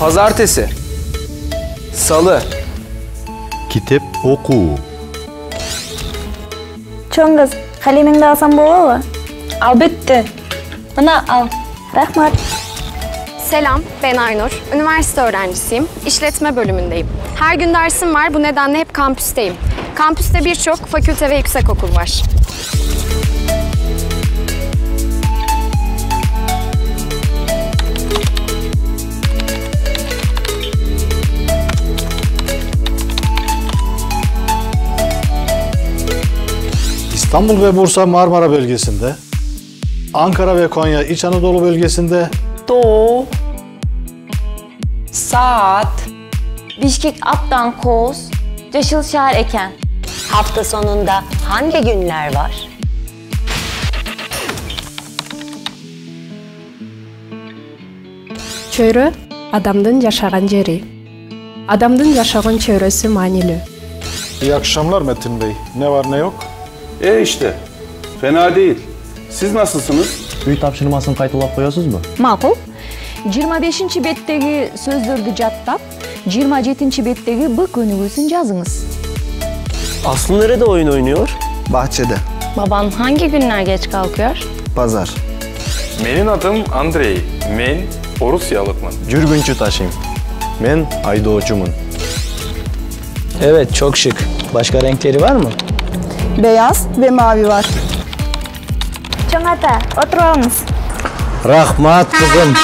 Pazartesi. Salı. Kitap oku. Qiz, qalemingni olsam bo'ladimi? Albatta. Mana al. Rahmat. Selam, ben Aynur. Üniversite öğrencisiyim. İşletme bölümündeyim. Her gün dersim var, bu nedenle hep kampüsteyim. Kampüste birçok fakülte ve yüksekokul var. İstanbul ve Bursa Marmara bölgesinde, Ankara ve Konya İç Anadolu bölgesinde, Doğu. Saat. Bişkek Aptan Koz, Caşıl Şehir Eken. Hafta sonunda hangi günler var? чөйрө адамдын жашаган жери адамдын жашаган чөйрөсү маанилүү İyi akşamlar Metin Bey. Ne var ne yok? E işte. Fena değil. Siz nasılsınız? үй тапшырмасын кайталап коесуз mu макул жыйырма бешинчи беттеги сөздөрдү жаттап жыйырма жетинчи беттеги б көнүгүүсүн жазыңыз Aslı nerede oyun oynuyor? Bahçede. Baban hangi günler geç kalkıyor? Pazar. Менин атым Андрей. Мен Орусиялыкмын. Жүргүнчү ташıyım. Men айдоочумун. Evet çok şık. Başka renkleri var mı? Beyaz ve mavi var. Ota, o'tiramiz. Rahmat kızım.